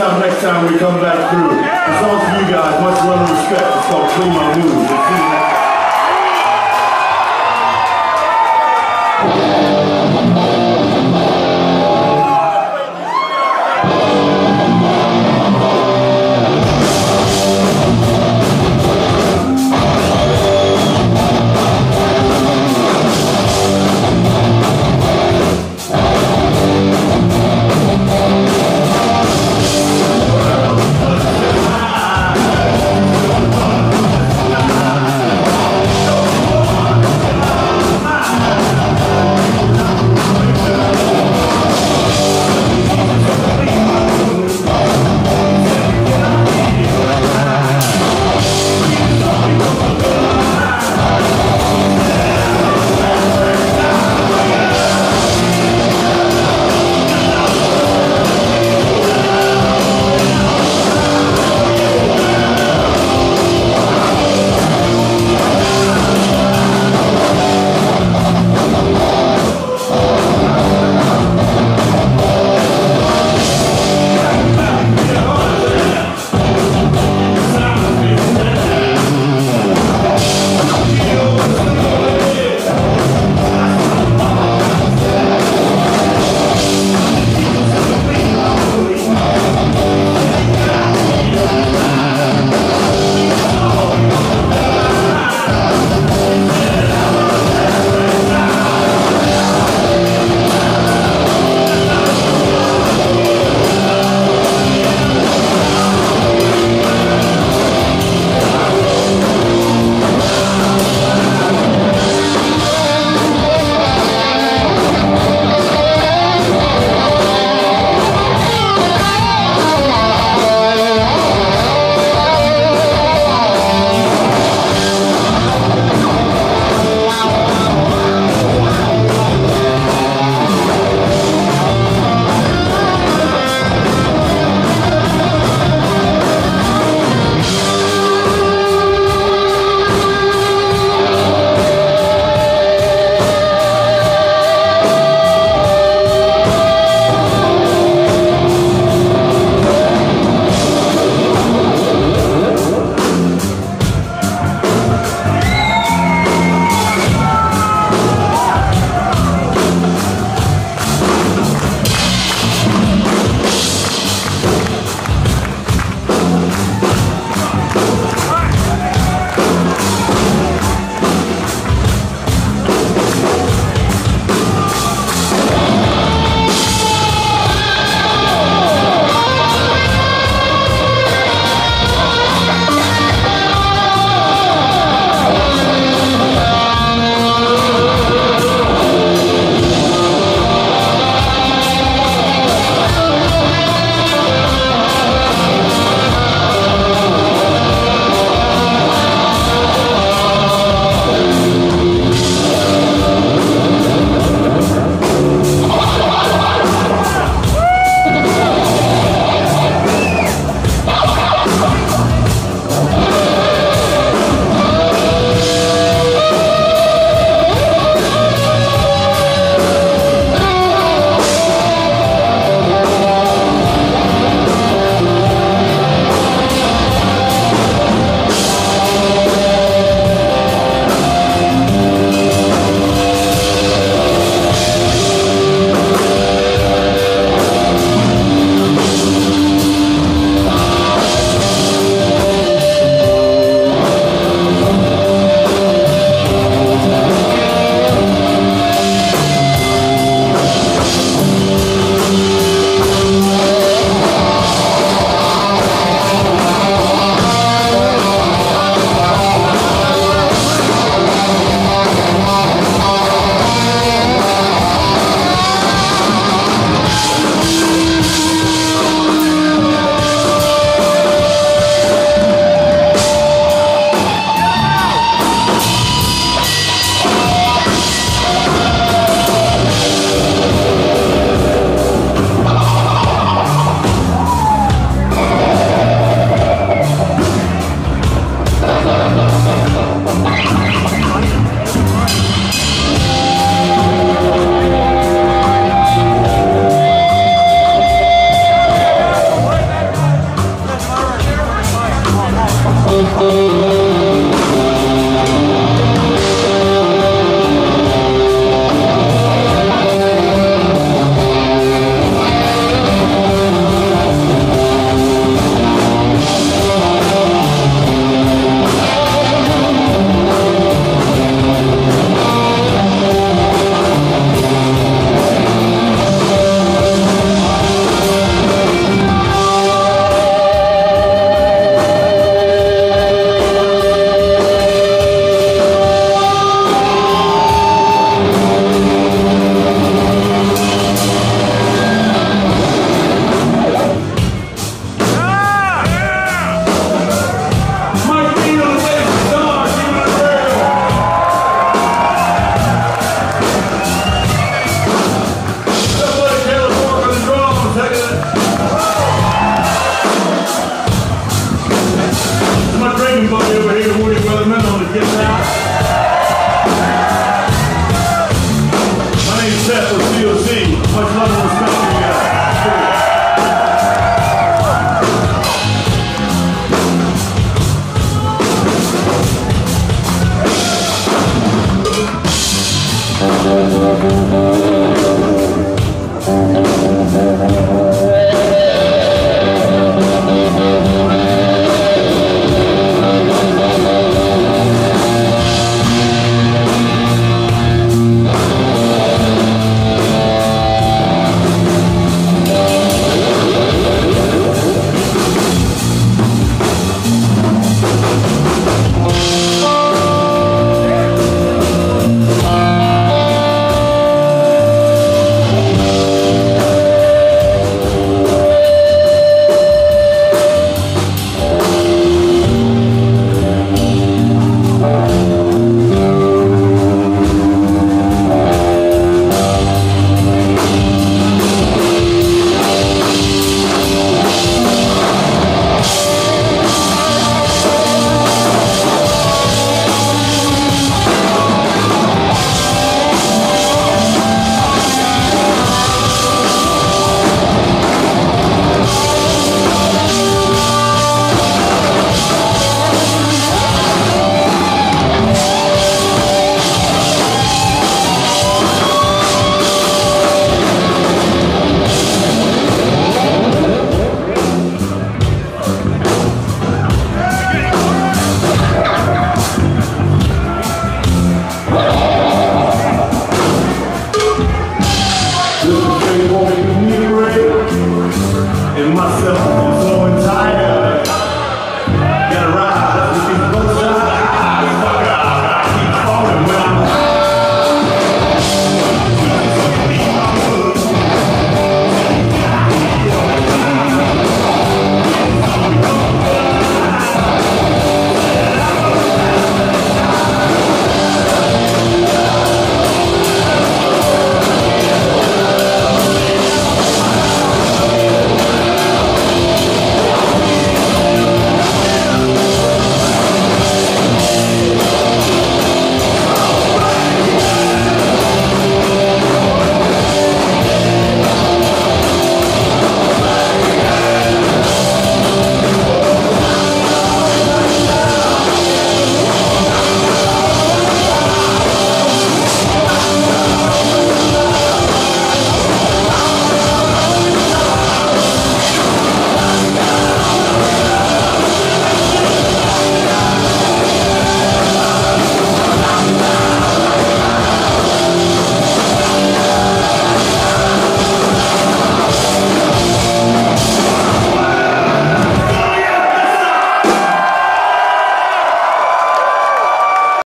out next time we come back through. It's all for you guys. Much love and respect. It's called Clean My Wounds. We'll see you next